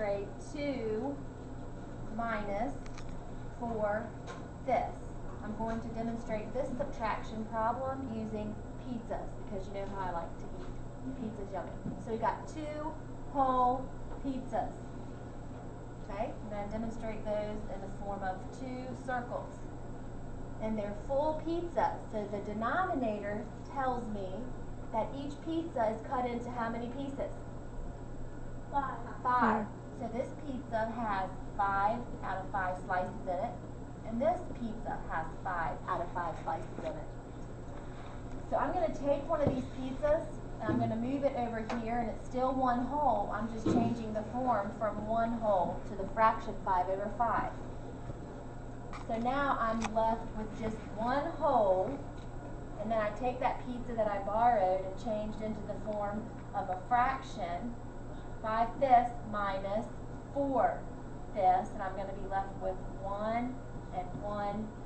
demonstrate two minus four fifths. I'm going to demonstrate this subtraction problem using pizzas, because you know how I like to eat. Pizza's yummy. So we got two whole pizzas. Okay, I'm gonna demonstrate those in the form of two circles. And they're full pizza, so the denominator tells me that each pizza is cut into how many pieces? Five. Five. Pizza has five out of five slices in it, and this pizza has five out of five slices in it. So I'm gonna take one of these pizzas, and I'm gonna move it over here, and it's still one whole, I'm just changing the form from one whole to the fraction five over five. So now I'm left with just one whole, and then I take that pizza that I borrowed and changed into the form of a fraction, five fifths minus four fifths, and I'm gonna be left with one and one fifth.